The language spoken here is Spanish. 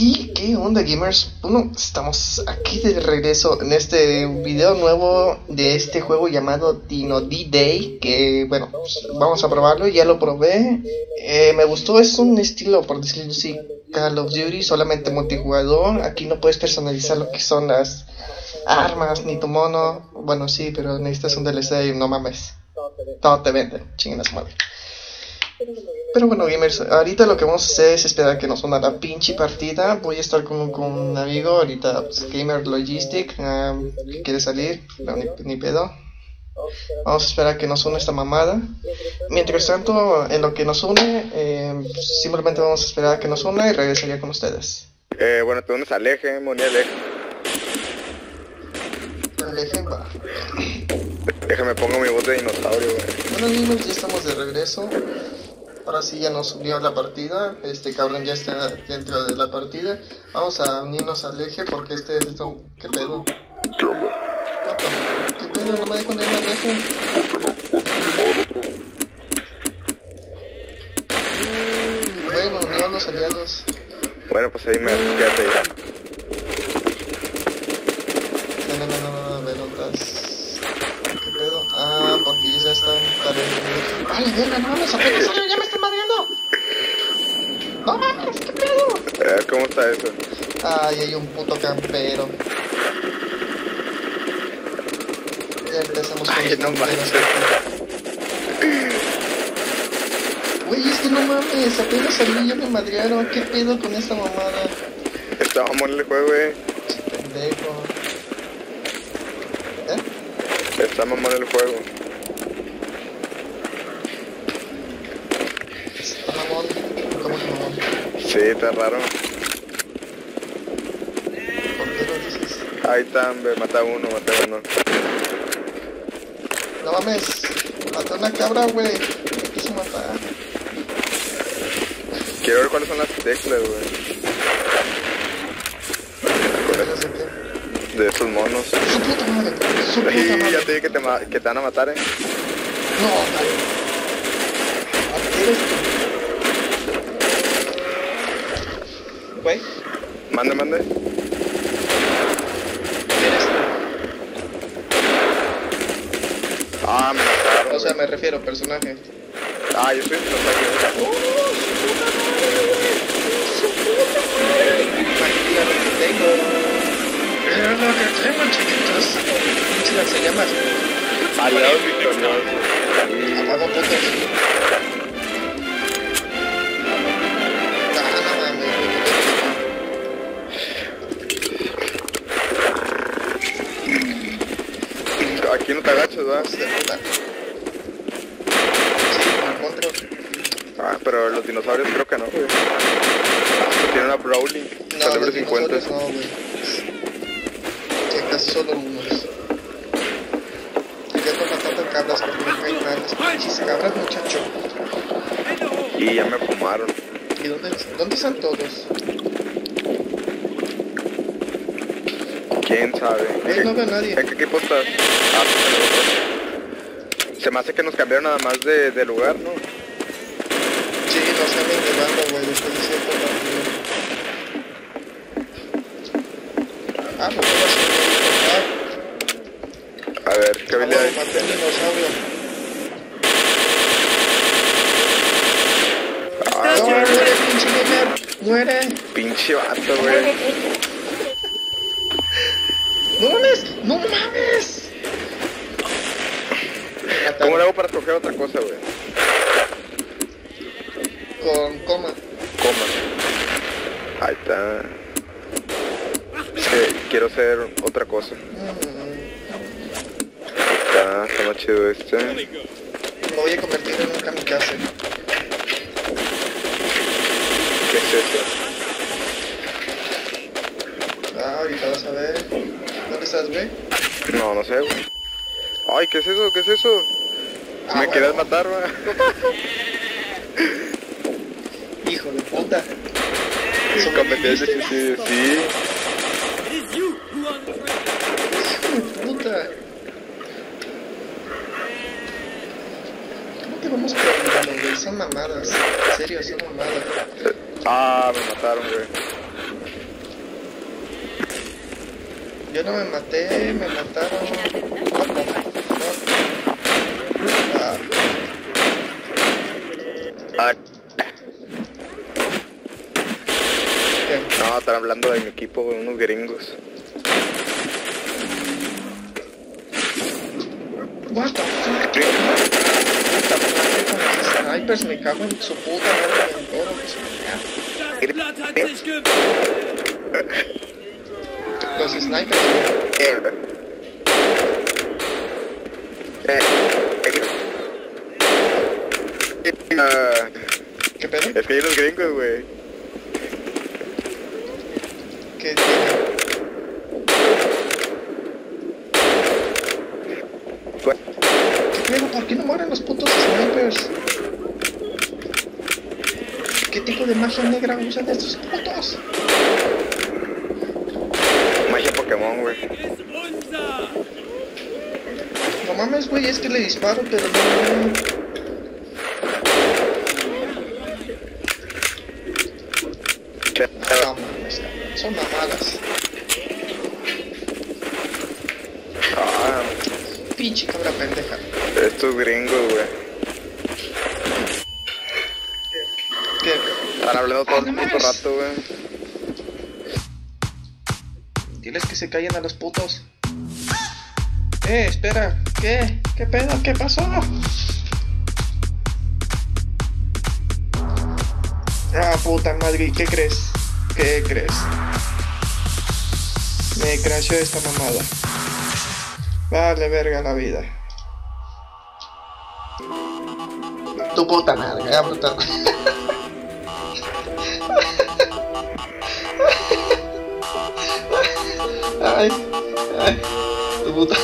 ¿Y qué onda gamers? Bueno, estamos aquí de regreso en este video nuevo de este juego llamado Dino D-Day Que bueno, pues, vamos a probarlo, ya lo probé. Eh, Me gustó, es un estilo por decirlo así Call of Duty, solamente multijugador. Aquí no puedes personalizar lo que son las armas ni tu mono. Bueno sí, pero necesitas un DLC no mames. Todo te vende, su madre pero bueno, gamers, ahorita lo que vamos a hacer es esperar que nos una la pinche partida. Voy a estar con, con un amigo, ahorita pues, Gamer Logistic, um, que quiere salir, no, ni, ni, pedo. Vamos a esperar a que nos une esta mamada. Mientras tanto, en lo que nos une, eh, simplemente vamos a esperar a que nos una y regresaría con ustedes. Eh, bueno, te unes al eje, Moni al eje. Al eje, va. Déjame pongo mi voz de dinosaurio, güey. Bueno, gamers, ya estamos de regreso ahora sí ya nos unió a la partida, este cabrón ya está dentro de la partida. Vamos a unirnos al eje porque este es esto. ¿Qué pedo? ¿Qué onda? ¿Qué pedo? No me dejo unirme al eje. Bueno, unió a los aliados. Bueno, pues ahí me quédate ya. No, no, no, no, no, no, estás. ¿Qué pedo? Ah, porque ya están. ¡Vale, verga, no. ¡Ya me están madreando! ¡No mames! ¿Qué pedo? Eh, ¿Cómo está eso? Ay, hay un puto campero. Ya empezamos con Ay, no manches. Güey, es que no mames, apenas salí ya me madrearon. ¿Qué pedo con esta mamada? Estábamos en el juego, güey. Pendejo. ¿Eh? Estamos en el juego. Está mamón. ¿Cómo que mamón? Sí, está raro. ¿Por qué lo dices? Ahí está, me mata uno, mata uno. No mames. Mató una cabra, güey. Me quiso matar. Quiero ver cuáles son las teclas, güey. De esos monos. Su puta madre. Su puta Sí, madre. ya te dije que te, ma- que te van a matar, eh. No, dale. Güey, Mande, mande. eres Ah, me mataron. tú. O sea, me refiero personaje. Ah, yo soy un dinosaurio. Mira lo que tengo. Mira lo que tengo, chiquitos. Pinche lanzallamas. Aliados victoriosos. Apago putos. Aquí no te agachas, ¿verdad? Ah, pero los dinosaurios creo que no, güey. Ah, tiene una Brawling. No, calibre los 50. dinosaurios no, güey. Casi solo unos. Quería matando cabras porque me caen mal las pinches cabras, muchacho. Y ya me fumaron. ¿Y dónde, dónde están todos? ¿Quién sabe? Eh, no veo a nadie. ¿En qué equipo estás? Ah, pues en el otro. Se me hace que nos cambiaron nada más de, de lugar, ¿no? Sí, nos cambian de banda, güey, de cierto partido. Ah, pues no vas a A ver, ¿qué habilidad bueno, maté un dinosaurio. Ah, ¡No, güey, muere, pinche gamer! ¡Muere! pinche vato, güey. ¡No mames! ¡No mames! ¿Cómo le hago para escoger otra cosa, güey? Con coma. Coma. Ahí está. Es que quiero hacer otra cosa. Mm, Ahí está, está más chido este. Me voy a convertir en un kamikaze. ¿Qué es eso? Ah, ahorita vas a ver. ¿Dónde estás, güey? No, no sé, güey. Ay, ¿qué es eso? ¿Qué es eso? Ah, ¿Me bueno. quieres matar, güey? Hijo de puta. Su competencia, sí, sí, sí. Hijo de puta. ¿Cómo que vamos perdiendo, güey? Son mamadas. En serio, son mamadas. Ah, me mataron, güey. Yo no me maté, me mataron. Ah, Ah, ¿qué? no, están hablando de mi equipo, unos gringos. What the fuck? Snipers, me cago en su puta madre me. Los snipers, Eh, eh, eh, ah, ¿qué pedo? es que hay gringos, güey. ¿Qué tiene? Güey, ¿Qué pedo? ¿Por qué no mueren los putos snipers? ¿Qué tipo de magia negra usan estos putos? Magia Pokémon, güey. No mames, güey, es que le disparo, pero no... Che, No mames, cabrón, son mamadas. Ah, Pinche cabra pendeja. estos gringos, güey. ¿Qué? Están hablando todo Ah, el no puto rato, güey. Diles que se callen a los putos. Eh, espera. ¿Qué? ¿Qué pedo? ¿Qué pasó? Ah, puta madre, ¿qué crees? ¿Qué crees? Me crasheó esta mamada. Vale, verga la vida. Tu puta madre, ah, puta. Ay, ay, tu puta.